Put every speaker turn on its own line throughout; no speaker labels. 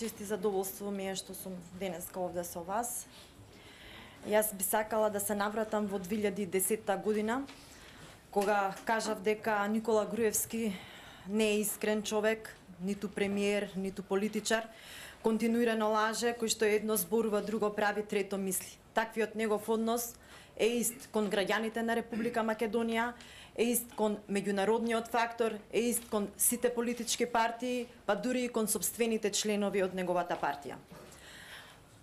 чисти задоволство ми е што сум денеска овде со вас. Јас би сакала да се навратам во 2010 година, кога кажав дека Никола Груевски не е искрен човек, ниту премиер, ниту политичар, континуирано лаже, кој што едно зборува, друго прави, трето мисли. Таквиот негов однос е ист кон граѓаните на Република Македонија, е ист кон меѓународниот фактор, е ист кон сите политички партии, па дури и кон собствените членови од неговата партија.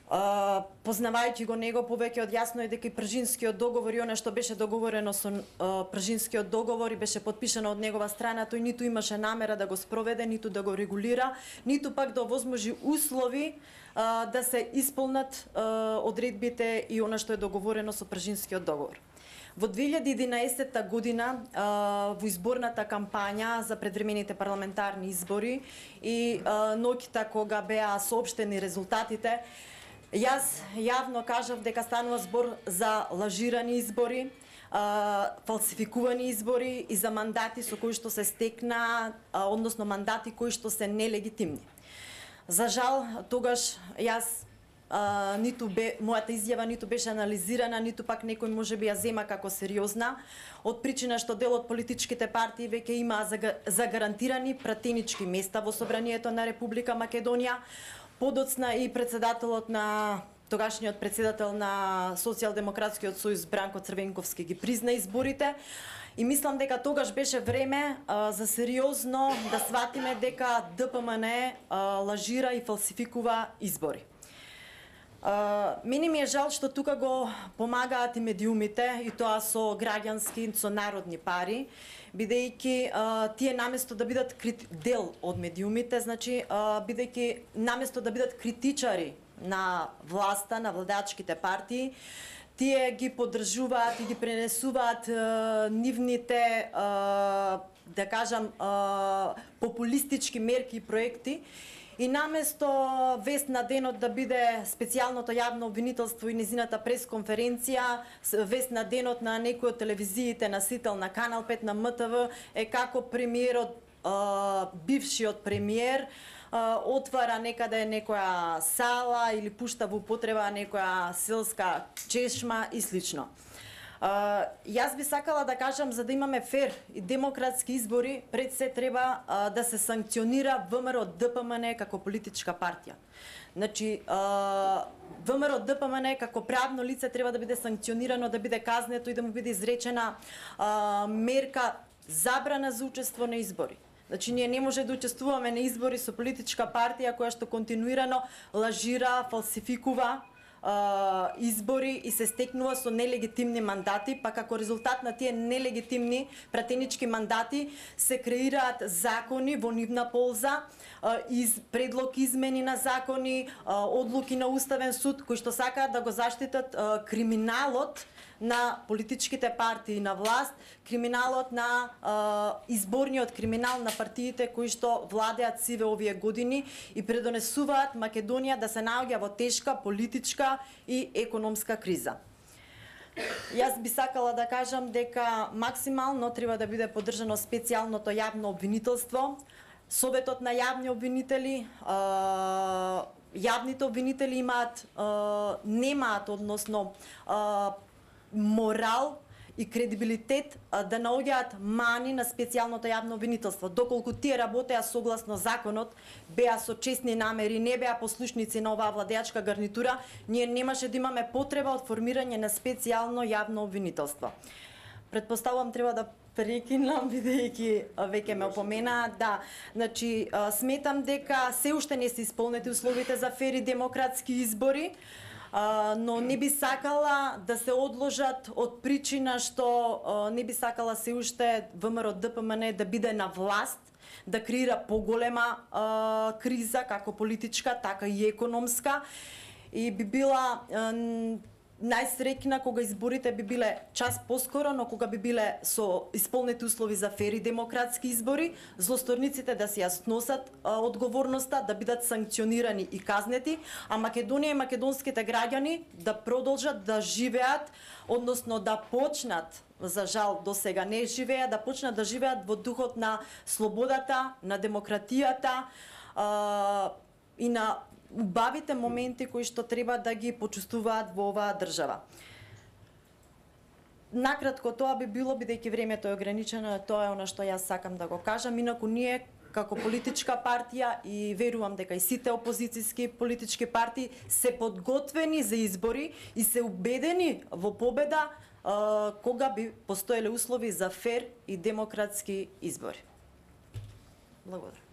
Uh, познавајќи го него повеќе од јасно е дека и Пржинскиот договор и она што беше договорено со uh, Пржинскиот договор и беше подпишано од негова страна, тој ниту имаше намера да го спроведе, ниту да го регулира, ниту пак да овозможи услови uh, да се исполнат одредбите и она што е договорено со Пржинскиот договор. Во 2011 година во изборната кампања за предвремените парламентарни избори и ноќта кога беа сообштени резултатите, Јас јавно кажав дека станува збор за лажирани избори, фалсификувани избори и за мандати со кои што се стекна, односно мандати кои што се нелегитимни. За жал, тогаш јас а, ниту бе, мојата изјава ниту беше анализирана, ниту пак некој може би ја зема како сериозна, од причина што дел од политичките партии веќе има загарантирани пратенички места во Собранието на Република Македонија, Подоцна и председателот на тогашниот председател на Социјалдемократскиот сојуз Бранко Црвенковски ги призна изборите. И мислам дека тогаш беше време а, за сериозно да сватиме дека ДПМН а, лажира и фалсификува избори. Мене ми е жал што тука го помагаат и медиумите и тоа со граѓански, со народни пари, бидејќи а, тие наместо да бидат крит... дел од медиумите, значи а, бидејќи наместо да бидат критичари на власта, на владачките партии, тие ги поддржуваат и ги пренесуваат uh, нивните uh, да кажам uh, популистички мерки и проекти. И наместо вест на денот да биде специјалното јавно обвинителство и низината пресконференција, вест на денот на некој од телевизиите на Сител на Канал 5 на МТВ е како премиерот бившиот премиер отвара некаде некоја сала или пушта во употреба некоја селска чешма и слично. Јас би сакала да кажам за да имаме фер и демократски избори, пред се треба да се санкционира ВМРО ДПМН како политичка партија. Значи, uh, ВМРО ДПМН како правно лице треба да биде санкционирано, да биде казнето и да му биде изречена uh, мерка забрана за учество на избори. Значи, ние не може да учествуваме на избори со политичка партија која што континуирано лажира, фалсификува, избори и се стекнува со нелегитимни мандати, па како резултат на тие нелегитимни пратенички мандати се креираат закони во нивна полза, а, из предлог измени на закони, а, одлуки на уставен суд кои што сакаат да го заштитат а, криминалот на политичките партии на власт, криминалот на е, изборниот криминал на партиите кои што владеат сиве овие години и предонесуваат Македонија да се наоѓа во тешка политичка и економска криза. Јас би сакала да кажам дека максимално треба да биде поддржано специјалното јавно обвинителство, Советот на јавни обвинители, јавните обвинители имаат немаат односно морал и кредибилитет да наоѓаат мани на специјалното јавно обвинителство. Доколку тие работеа согласно законот, беа со честни намери, не беа послушници на оваа владеачка гарнитура, ние немаше да имаме потреба од формирање на специјално јавно обвинителство. Предпоставувам треба да прекинам бидејќи веќе ме опомена да значи сметам дека се уште не се исполнети условите за фери демократски избори а, но не би сакала да се одложат од причина што а, не би сакала се уште ВМРО ДПМН да биде на власт, да креира поголема а, криза како политичка, така и економска. И би била а, најсреќна кога изборите би биле час поскоро, но кога би биле со исполнети услови за фери демократски избори, злосторниците да си ја сносат а, одговорноста, да бидат санкционирани и казнети, а Македонија и македонските граѓани да продолжат да живеат, односно да почнат за жал до сега не живеа, да почнат да живеат во духот на слободата, на демократијата, а, и на убавите моменти кои што треба да ги почувствуваат во оваа држава. Накратко тоа би било бидејќи времето е ограничено, тоа е она што јас сакам да го кажам. Инаку ние како политичка партија и верувам дека и сите опозицијски политички партии се подготвени за избори и се убедени во победа кога би постоеле услови за фер и демократски избори. Благодарам.